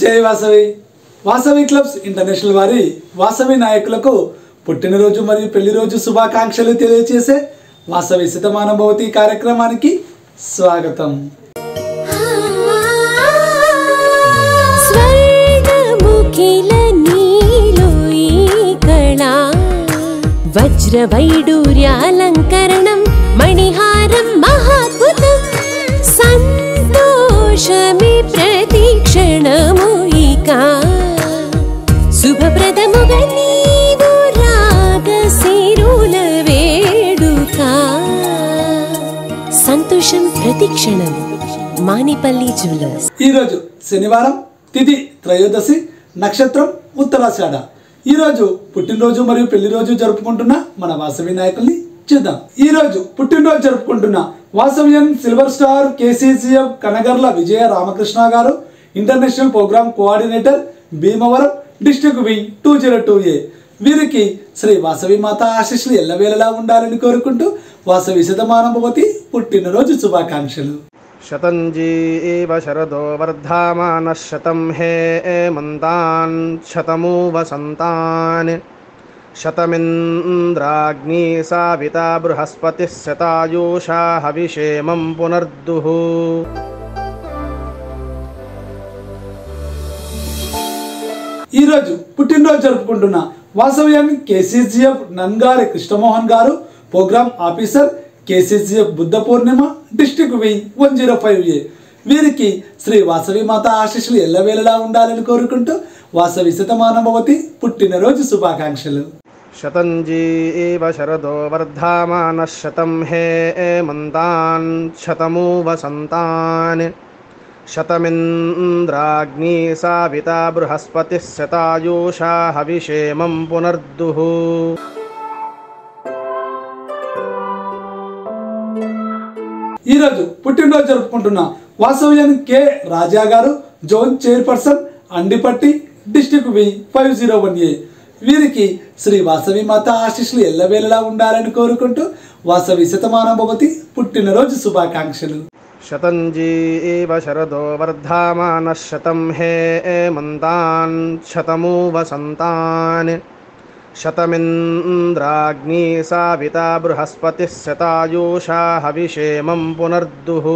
జై Vasavi. Vasavi clubs international వారి వాసవి నాయకులకు పుట్టినరోజు మరియు పెళ్ళి రోజు శుభాకాంక్షలు తెలియజేసే వాసవి శతమానభవతి కార్యక్రమానికి స్వాగతం. స్వర్గముఖిల నీలో వజ్రవైడూర్యాలంకరణం మణిహారం మహాద్భుతం సంతోషమి ప్రతిక్షణం మానిపల్లి జ్యువెలర్స్. ఈరోజు శనివారం తిథి త్రయోదశి నక్షత్రం ఉత్తరాషాఢ. ఈరోజు పుట్టినరోజు మరియు పెళ్ళి రోజు జరుపుకుంటున్న మన వాసవి నాయకుల్ని చూద్దాం. ఈ రోజు పుట్టినరోజు జరుపుకుంటున్న Vasavian silver star KCCF Kanagarla Vijaya Ramakrishna garu international program coordinator Bhimavaram district V two zero two A. వీరికి శ్రీ వాసవి మాత ఆశీస్సులు ఎల్లవేళలా ఉండాలని కోరుకుంటూ వాసవి శతమానభవతి పుట్టినరోజు శుభాకాంక్షలు. శతంజీ ఏవ శరదో వర్ధమాన శతం హే మంతాన్ శతమూ వసంతాన్ శతమింద్రాగ్ని సావిత బృహస్పతి శతాయూషా హవిషేమం పునర్దుః. ఈరోజు పుట్టినరోజు జరుపుకుంటున్నా వాస్తవ్యాన్ని KCGF Nangari Krishnamohan garu program officer KCGF Buddha Purnima district wing one zero five A. వీరికి శ్రీ వాసవి మాత ఆశీస్సులు ఎల్లవేళలా ఉండాలని కోరుకుంటూ వాసవి శతమానభవతి పుట్టినరోజు శుభాకాంక్షలు. శతంజీ ఏవ శరదో వర్ధమాన శతం హే మంతాన్ శతమూ వసంతాన్ शतमिन्द्राग्नी साविता बृहस्पतिः शतायुषा हविषेमं पुनर्दुः ఈ రోజు పుట్టినరోజు జరుపుకుంటున్న వాసవ్యాన్ని K Raja garu zone chairperson Andipatti district V five zero one A వీరికి శ్రీ వాసవి మాత ఆశీస్సులు ఎల్లవేళలా ఉండాలని కోరుకుంటూ వాసవి శతమానభవతి పుట్టినరోజు శుభాకాంక్షలు शतञ्जी एव शरदो वर्धामानः शतं हे एमन्तान् शतमु वसन्तान् शतमिन्द्राग्नी साविता बृहस्पतिः शतायुषा हविषेमं पुनर्दुः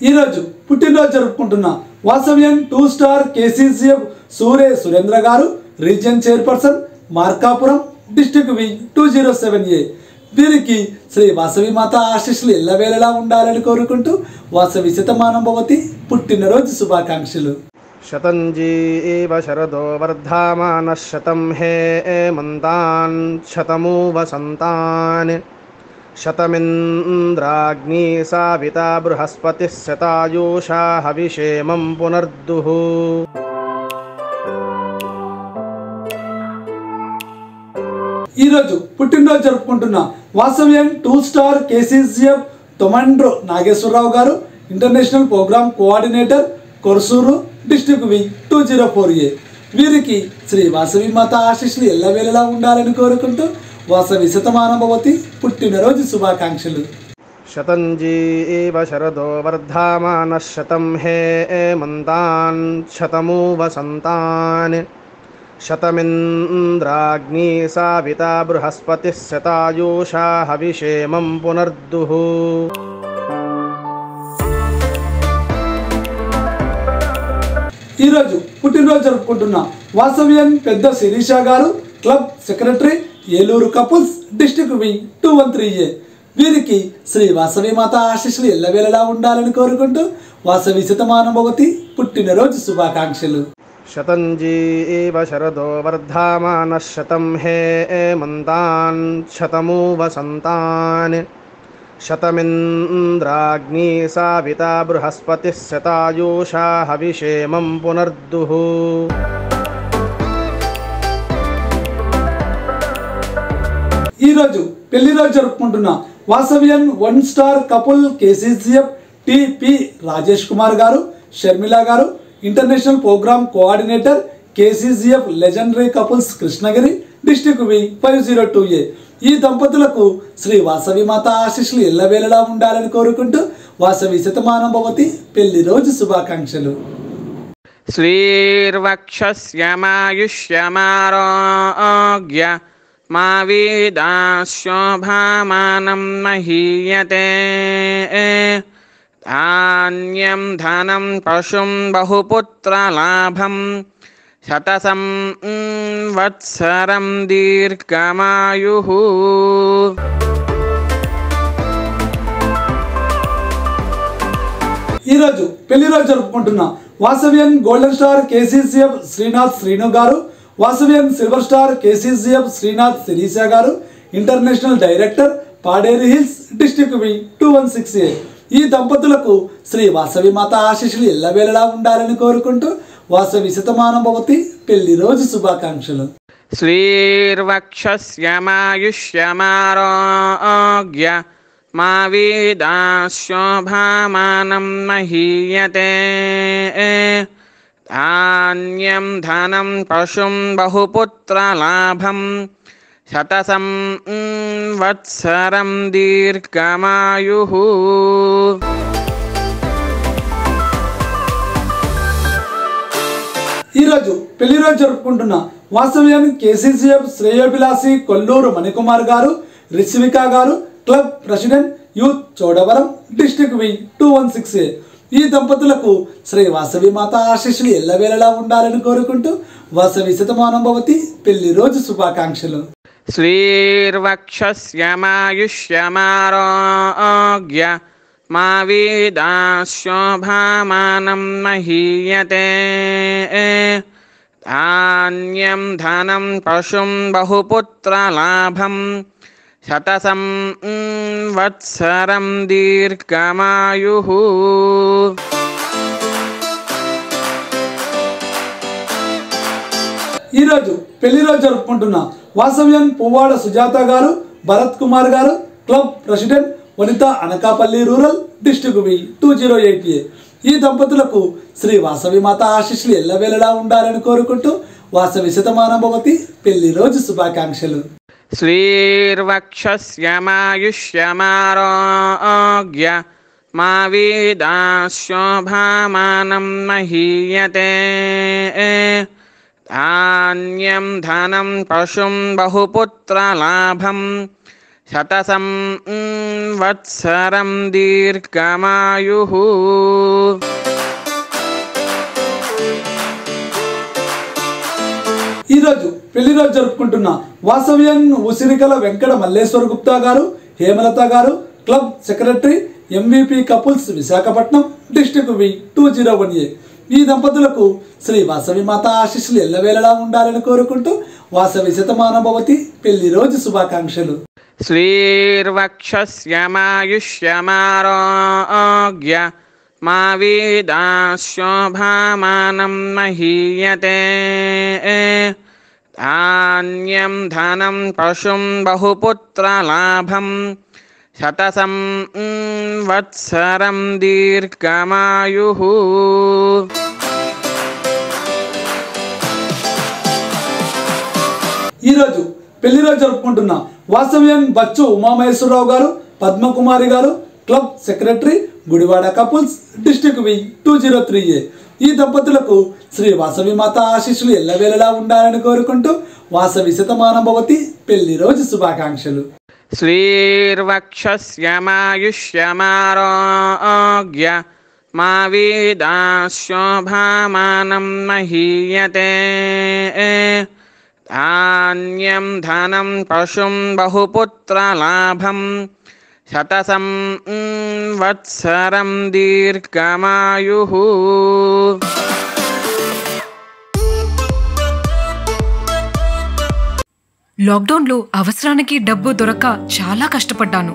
ఈ రోజు పుట్టినరోజు జరుపుకుంటున్న వాసవ్యం two star KCCF Surya Surendra garu region chairperson Markapuram district V two zero seven A. వీరికి శ్రీ వాసవి మాత ఆశీస్సులు ఎల్లవేళలా ఉండాలని కోరుకుంటూ వాసవి శతమానంభవతి పుట్టినరోజు శుభాకాంక్షలు. శతంజీ శరదో వర్ధమాన శతం హే మంతాన్ శతమూ వసంతాన్ శతమింద్రాగ్ని సావిత బృహస్పతి శతాయూషా హవిషేమం పునర్దుః. ఈరోజు పుట్టినరోజు జరుపుకుంటున్న Vasavyam two star KCCF Tomandro Nageswararao garu international program coordinator Korasuru district V two zero four A. వీరికి శ్రీ వాసవి మాత ఆశీస్సులు ఎల్లవేళలా ఉండాలని కోరుకుంటూ వాసవి శతమానభవతి పుట్టినరోజు శుభాకాంక్షలు. శతంజీవ శరదో వర్ధమాన శతం హే మంతాన్ శతమూ వసంతాన్ शतमिन्द्राग्नी साविता बृहस्पतिः शतायुषा हविषेमं पुनर्दुः ఈ రోజు పుట్టినరోజు జరుపుకుంటున్న వాసవ్యన్ పెద్ద Sirisha garu club secretary Eluru couples district wing two one three A వీరికి శ్రీ వాసవి మాత ఆశీస్సులు ఎల్లవేళలా ఉండాలని కోరుకుంటూ వాసవి శతమానభవతి పుట్టినరోజు శుభాకాంక్షలు शतञ्जी एव शरदो वर्धामानः शतं हे एमन्तान् शतमु वसन्तान् शतमिन्द्राग्नी साविता बृहस्पतिः शतायुषा हविषेमं पुनर्दुः ఈ రోజు పెళ్లి రోజు జరుపుకుంటున్న వాసవ్యన్ one star couple KCCF TP Rajesh Kumar garu Sharmila garu international program coordinator KCGF legendary couples Krishnagiri district V five zero two A. ఈ దంపతులకు శ్రీ వాసవి మాత ఆశిష్లు ఎల్లవేళలా ఉండాలని కోరుకుంటూ వాసవి శతమానభవతి పెళ్ళి రోజు శుభాకాంక్షలు. శ్రీర్వక్షమాయుష్యమారోగ్య మా వీదాశోభామానం మహీయతే. ధాన్యం ధనం పశుం బహుపుత్రలాభం శతసం వత్సరం దీర్ఘమాయు ఈరోజు పెళ్ళి రోజు Vasavyam golden star KCCF Srinath Srinu garu Vasavyam silver star KCCF Srinath Sirisha garu international director Paderi hills district V two one six eight ఈ దంపతులకు శ్రీ వాసవి మాత ఆశిషులు ఎల్లవేళలా ఉండాలని కోరుకుంటూ వాసవి శతమానుభవతి పెళ్ళి రోజు శుభాకాంక్షలు. శ్రీర్వక్షమాయుష్యమారోగ్య మా వీదాశోభామానం మహీయతే. ధాన్యం ధనం పశుం బహుపుత్రలాభం శతసం వత్సరం దీర్ఘమాయు. ఈరోజు పెళ్ళి రోజు జరుపుకుంటున్న వాస్తవ్యం KCCF Sreyobhilashi Kolluru Manikumar garu Rishivika garu club president youth Chodavaram district V two one six A. ఈ దంపతులకు శ్రీ వాసవి మాత ఆశీస్సులు ఎల్లవేళలా ఉండాలని కోరుకుంటూ వాసవి శతమానం భవతి పెళ్ళి రోజు శుభాకాంక్షలు. श्रीर्वक्षस्यमायुष्यमारोग्य मा वेदाशोभामानं महीयते धान्यं धनं पशुं बहुपुत्रलाभं शतसं वत्सरं दीर्घमायुः ఈరోజు పెళ్లి రోజు జరుపుకుంటున్న వాసవ్యం Puvvada Sujatha garu Bharat Kumar garu club president Vanitha Anakapalli rural district V two zero eight A. ఈ దంపతులకు శ్రీ వాసవి మాత ఆశీస్సులు ఎల్లవేళలా ఉండాలని కోరుకుంటూ వాసవి శతమానభవతి పెళ్ళి రోజు శుభాకాంక్షలు. శ్రీర్వక్షమాయుష్యమారోగ్య మా వీదాశోభామానం మహీయతే. ధాన్యం ధనం పశుం బహుపుత్రలాభం శతసం వత్సరం దీర్ఘమాయు. ఈరోజు పెళ్ళిరోజు జరుపుకుంటున్న వాసవ్యన్ ఉసిరికల Venkata Malleswara Gupta garu Hemalatha garu club secretary MVP couples Visakhapatnam district V two zero one A. ఈ దంపతులకు శ్రీ వాసవి మాత ఆశీస్సులు ఎల్లవేళలా ఉండాలని కోరుకుంటూ వాసవి శతమానభవతి పెళ్ళి రోజు శుభాకాంక్షలు. శ్రీర్వక్షమాయుష్యమారోగ్య మా వీదాశోభామానం మహీయతే. ధాన్యం ధనం పశుం బహుపుత్రలాభం శతసం వత్సరం దీర్ఘమాయు. పెళ్ళిరోజు పెళ్ళిరోజు జరుపుకుంటున్నాం వాసవ్యం Bachu Umamaheswara Rao garu Padmakumari garu club secretary Gudivada couples district V two zero three A. ఈ దంపతులకు శ్రీ వాసవి మాత ఆశీస్సులు ఎల్లవేళలా ఉండాలని కోరుకుంటూ వాసవి శతమానభవతి పెళ్ళి రోజు శుభాకాంక్షలు. శ్రీర్వక్షమాయుష్యమారోగ్య మా వీదాశోభామానం మహీయతే. ధాన్యం ధనం పశుం బహుపుత్రలాభం శతసం వత్సరం దీర్ఘమాయు. లాక్డౌన్లో అవసరానికి డబ్బు దొరక్క చాలా కష్టపడ్డాను.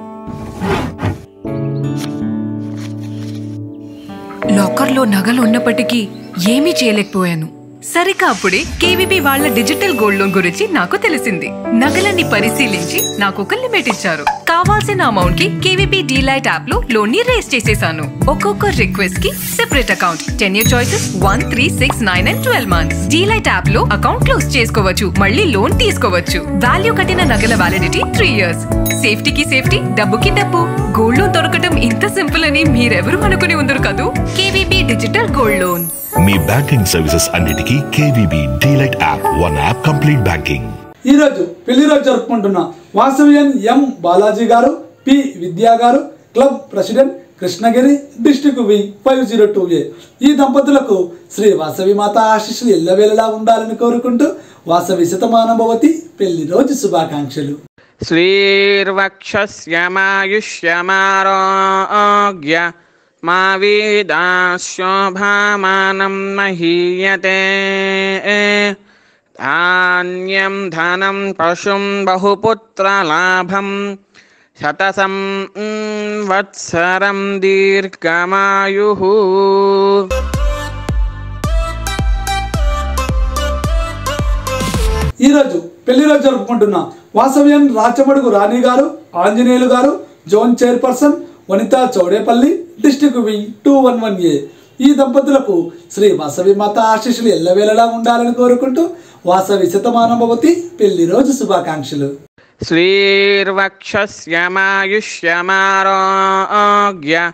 లాకర్లో నగలు ఉన్నప్పటికీ ఏమీ చేయలేకపోయాను. సరిగా అప్పుడే కేవీబీ వాళ్ళ డిజిటల్ గోల్డ్ లోన్ గురించి నాకు తెలిసింది. నగలన్నీ పరిశీలించి నాకు ఒక లిమిట్ ఇచ్చారు. కావాల్సిన అమౌంట్కి కేవీబీ డీలైట్ యాప్లో లోన్ని రేస్ చేసేసాను. ఒక్కొక్క రిక్వెస్ట్కి separate account ten year choices one three six nine and twelve months Delight యాప్లో అకౌంట్ క్లోజ్ చేసుకోవచ్చు. మళ్ళీ లోన్ తీసుకోవచ్చు. వాల్యూ కట్టిన నగల వ్యాలిడిటీ త్రీ ఇయర్స్ సేఫ్టీకి సేఫ్టీ డబ్బుకి డబ్బు. గోల్డ్ లోన్ దొరకటం ఇంత సింపుల్ అని మీరెవరు అనుకుని ఉండరు కదూ? KVB digital gold loan. మీ బ్యాంకింగ్ సర్వీసెస్ అన్నిటికీ KVB DLite app one app complete banking. ఈ రోజు పెళ్ళి రోజు జరుపుకుంటున్న వాసవ్యన్ ఎం Balaji garu P Vidya garu club president Krishnagiri district V five zero two A. ఈ దంపతులకు శ్రీ వాసవి మాత ఆశీస్సులు ఎల్లవేళలా ఉండాలని కోరుకుంటూ వాసవి శతమానభవతి పెళ్ళి రోజు శుభాకాంక్షలు. శ్రీర్వక్షమాయుష్యమారోగ్య మా వేదాశోభామానం మహీయతే ధాన్యం ధనం పశుం బహుపుత్రలాభం శతసం వత్సరం దీర్ఘమాయు ఈరోజు పెళ్ళిరోజు జరుపుకుంటున్న వాసవ్యం Rachamadugu Rani garu Anjaneyulu garu zone chairperson Vanitha Chowdepalli district V two one one A. ఈ దంపతులకు శ్రీ వాసవి మాత ఆశీస్సులు ఎల్లవేళలా ఉండాలని కోరుకుంటూ వాసవి శతమానభవతి పెళ్ళి రోజు శుభాకాంక్షలు. శ్రీర్వక్షమాయుష్యమారోగ్య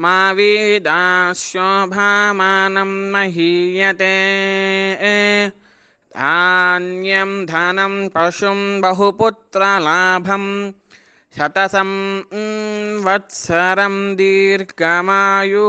మా వీదాశోభామానం మహీయతే. ధాన్యం ధనం పశుం బహుపుత్రలాభం శతసం వత్సరం దీర్ఘమాయు.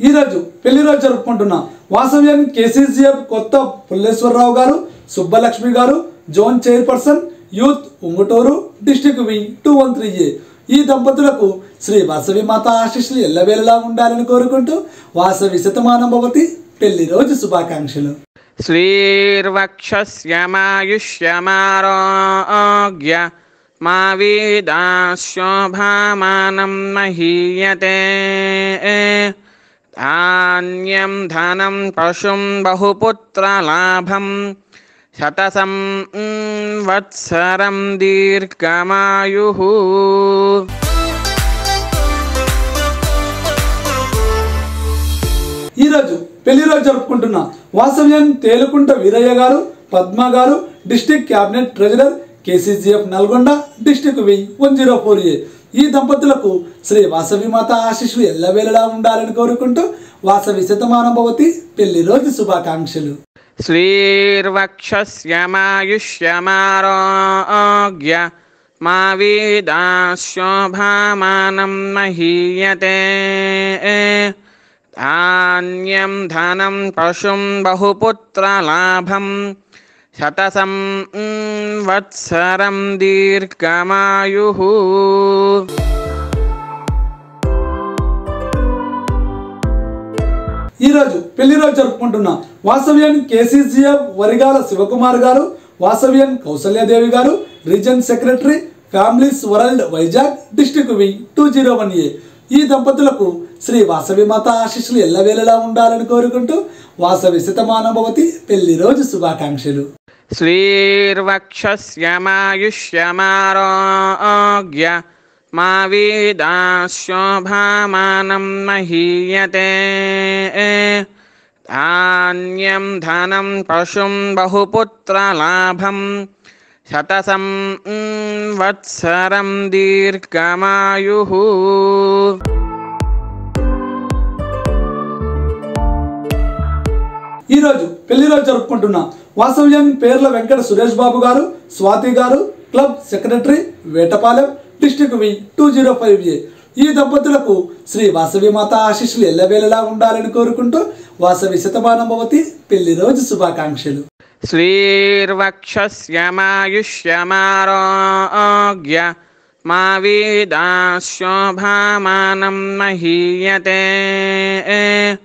ఈరోజు పెళ్ళి రోజు జరుపుకుంటున్న వాసవ్యం కేసీసీఎఫ్ కొత్త Pulleswara Rao garu Subbalakshmi garu zone chairperson youth Unguturu district V two one three A. ఈ దంపతులకు శ్రీ వాసవి మాత ఆశీస్సులు ఎల్లవేళలా ఉండాలని కోరుకుంటూ వాసవి శతమానం భవతి పెళ్ళి రోజు శుభాకాంక్షలు. श्रीर्वक्षस्यमायुष्यमारोग्य मा वेदाशोभामानं महीयते धान्यं धनं पशुं बहुपुत्रलाभं शतसं वत्सरं दीर्घमायुः ఈ రోజు పెళ్లి రోజు జరుపుకుంటున్న వాసవ్యం తేలుకుంట Veeraiah garu Padma garu district cabinet treasurer KCGF Nalgonda district V one zero four A. ఈ దంపతులకు శ్రీ వాసవి మాత ఆశీస్సులు ఎల్లవేళలా ఉండాలని కోరుకుంటూ వాసవి శతమానుభవతి పెళ్ళి రోజు శుభాకాంక్షలు. శ్రీర్వక్షమాయుష్యమారోగ్య మా వీదాశోభామానం మహీయతే. ధాన్యం ధనం పశుం బహుపుత్రలాభం శతసం వత్సరం దీర్ఘమాయు ఈరోజు పెళ్ళిరోజు జరుపుకుంటున్న వాసవ్యన్ KCCF వరిగాల Shivakumar garu Vasavyan Kausalyadevi garu region secretary families world Vizag district V two zero one A. ఈ దంపతులకు శ్రీ వాసవి మాత ఆశీస్సులు ఎల్లవేళలా ఉండాలని కోరుకుంటూ వాసవి శతమానభవతి పెళ్ళి రోజు శుభాకాంక్షలు. శ్రీర్వక్షమాయుష్యమారోగ్య మా వీదాశోభామానం మహీయతే. ధాన్యం ధనం పశుం బహుపుత్రలాభం శతసం వత్సరం దీర్ఘమాయు. ఈరోజు పెళ్ళి రోజు జరుపుకుంటున్న వాసవ్యం పేర్ల Venkata Suresh Babu garu Swathi garu club secretary Vetapalem district V two zero five A. ఈ దంపతులకు శ్రీ వాసవి మాత ఆశీస్సులు ఎల్లవేళలా ఉండాలని కోరుకుంటూ వాసవి శతమానభవతి పెళ్ళి రోజు శుభాకాంక్షలు. శ్రీర్వక్షమాయుష్యమారోగ్య మా వీదాశోభామానం మహీయతే.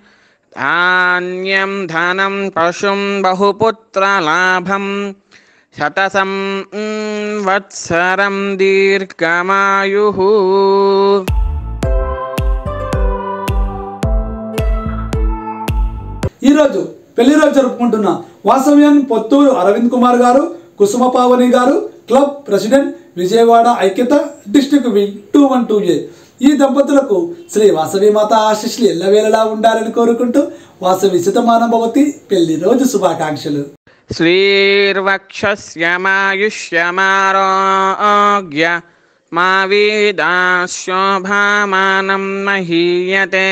ధాన్యం ధనం పశుం బహుపుత్రలాభం శతసం వత్సరం దీర్ఘమాయు. ఈరోజు పెళ్ళి రోజు జరుపుకుంటున్న వాసవ్యాన్ పొత్తూరు అరవింద్ కుమార్ గారు కుసుమ పావని గారు club president Vijayawada Aikyata district V two one two A. ఈ దంపతులకు శ్రీ వాసవి మాత ఆశిష్లు ఎల్లవేళలా ఉండాలని కోరుకుంటూ వాసవి శతమానభవతి పెళ్ళి రోజు శుభాకాంక్షలు. श्रीर्वक्षस्यमायुष्यमारोग्य मा वेदाशोभामानं महीयते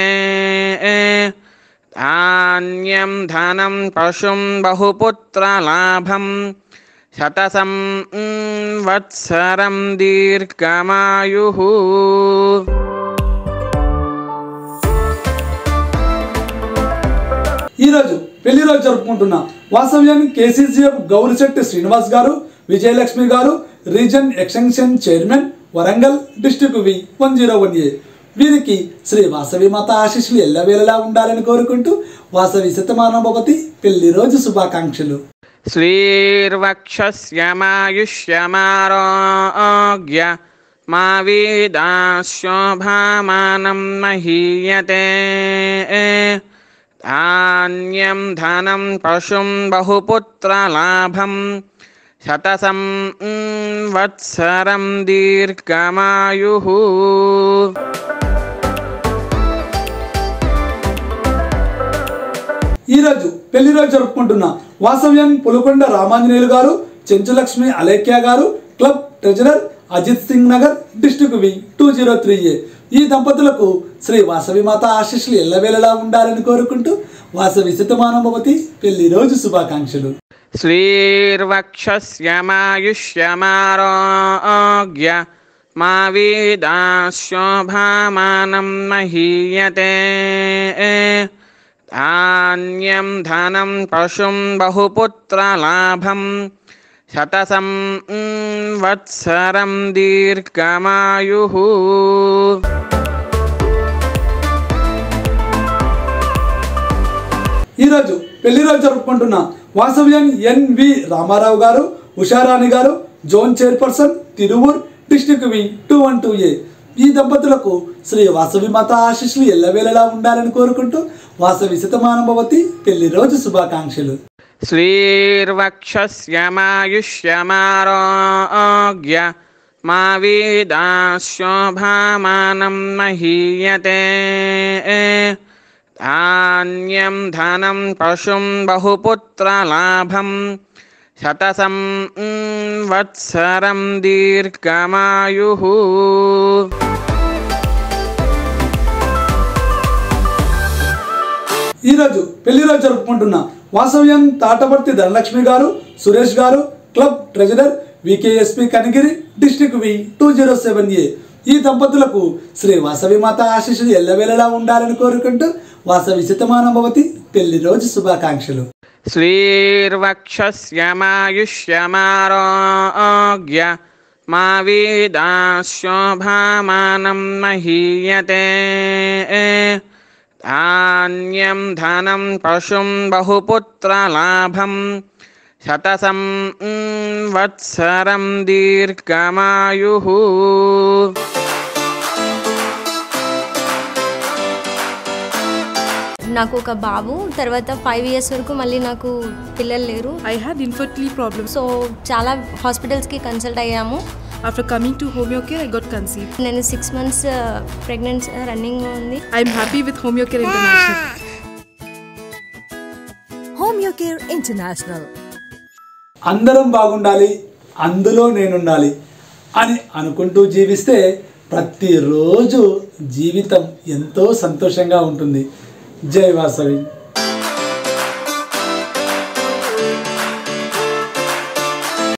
धान्यं धनं पशुं बहुपुत्रलाभं शतसं वत्सरं दीर्घमायुः ఈరోజు పెళ్ళి రోజు జరుపుకుంటున్నాం. వాస్తవ్యానికి KCCF Gourisetti Srinivas garu Vijayalakshmi garu region extension chairman Warangal district V one zero one A. వీరికి శ్రీ వాసవి మాత ఆశీస్సులు ఎల్లవేళలా ఉండాలని కోరుకుంటూ వాసవి శతమానభవతి పెళ్ళి రోజు శుభాకాంక్షలు. శ్రీర్వక్షమాయుష్యమారోగ్య మా వీదాశోభామానం మహీయతే. ధాన్యం ధనం పశుం బహుపుత్రలాభం శతసం వత్సరం దీర్ఘమాయు ఈరోజు పెళ్ళి రోజు జరుపుకుంటున్న వాసవ్యం పులుకొండ Ramanjaneyulu garu Chenchulakshmi Alekhya garu club treasurer Ajit Singh Nagar district V two zero three A. ఈ దంపతులకు శ్రీ వాసవి మాత ఆశీస్సులు ఎల్లవేళలా ఉండాలని కోరుకుంటూ వాసవి శతమానభవతి పెళ్ళి రోజు శుభాకాంక్షలు. శ్రీర్వక్షమాయుష్యమారోగ్య మా వీదాశోభామానం మహీయతే. ధాన్యం ధనం పశుం బహుపుత్రలాభం శతసం వత్సరం దీర్ఘమాయు. ఈరోజు పెళ్ళి రోజు జరుపుకుంటున్న వాసవ్యం N V Rama Rao garu Usharani garu zone chairperson Tiruvur district V two one two A. ఈ దంపతులకు శ్రీ వాసవి మాత ఆశీస్సులు ఎల్లవేళలా ఉండాలని కోరుకుంటూ వాసవి శతమానభవతి పెళ్ళి రోజు శుభాకాంక్షలు. శ్రీర్వక్షమాయుష్యమారోగ్య మా వీదాశోభామానం మహీయతే. ధాన్యం ధనం పశుం బహుపుత్రలాభం శతసం వత్సరం దీర్ఘమాయు ఈరోజు పెళ్ళి రోజు జరుపుకుంటున్న వాసవ్యం Tataparthi Dhanalakshmi garu Suresh garu club treasurer VKSP Kanigiri district V two zero seven A. ఈ దంపతులకు శ్రీ వాసవి మాత ఆశీస్సులు ఎల్లవేళలా ఉండాలని కోరుకుంటూ వాసవి శతమానభవతి పెళ్లి రోజు శుభాకాంక్షలు श्रीर्वक्षस्यमायुष्यमारोग्य मा वेदाशोभामानं महीयते धान्यं धनं पशुं बहुपुत्रलाभं शतसं वत्सरं दीर्घमायुः నాకు ఒక బాబు తర్వాత ఫైవ్ ఇయర్స్ వరకు మళ్ళీ నాకు పిల్లలు లేరు. I had infertility problem so చాలా హాస్పిటల్స్కి కన్సల్ట్ అయ్యాము. After coming to Homeocare I got conceive నేను సిక్స్ మంత్స్ ప్రెగ్నెన్స్ రన్నింగ్ ఉంది. I'm happy with Homeocare homeo care international అందరం బాగుండాలి అందులో నేనుండాలి అని అనుకుంటూ జీవిస్తే ప్రతిరోజు జీవితం ఎంతో సంతోషంగా ఉంటుంది. జై వాసవి